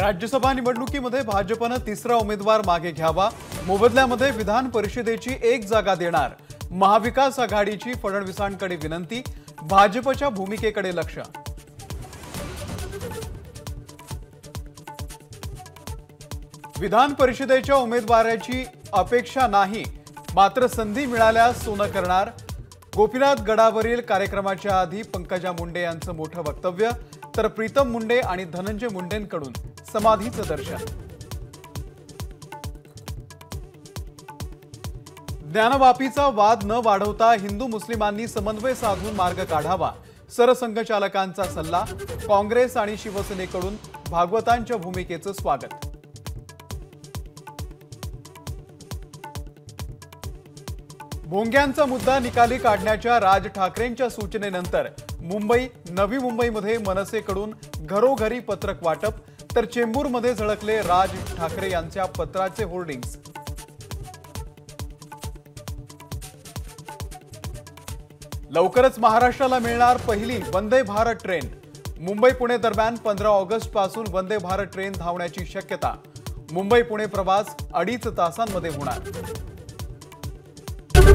राज्यसभा निवडणुकीमध्ये भाजपनं तिसरा उमेदवार मागे घ्यावा. मोबदल्यामध्ये विधान परिषदेची एक जागा देणार. महाविकास आघाडीची फडणवीसांकडे विनंती भाजपच्या भूमिकेकडे लक्ष. विधान परिषदेच्या उमेदवाराची अपेक्षा नाही मात्र संधी मिळाल्यास सोनं करणार गोपीनाथ गडावरील कार्यक्रमाच्या आधी पंकजा मुंडे यांचं मोठं वक्तव्य तर प्रीतम मुंडे आणि धनंजय मुंडेंकडून समाधीचं दर्शन. ज्ञानवापीचा वाद न वाढवता हिंदू मुस्लिमांनी समन्वय साधून मार्ग काढावा सरसंघचालकांचा सल्ला काँग्रेस आणि शिवसेनेकडून भागवतांच्या भूमिकेचं स्वागत. भोंग्यांचा मुद्दा निकाली काढण्याच्या राज ठाकरेंच्या सूचनेनंतर मुंबई नवी मुंबईमध्ये मनसेकडून घरोघरी पत्रक वाटप तर चेंबूरमध्ये झळकले राज ठाकरे यांच्या पत्राचे होर्डिंग्स. लवकरच महाराष्ट्राला मिळणार पहिली वंदे भारत ट्रेन. मुंबई पुणे दरम्यान पंधरा ऑगस्टपासून वंदे भारत ट्रेन धावण्याची शक्यता. मुंबई पुणे प्रवास अडीच तासांमध्ये होणार.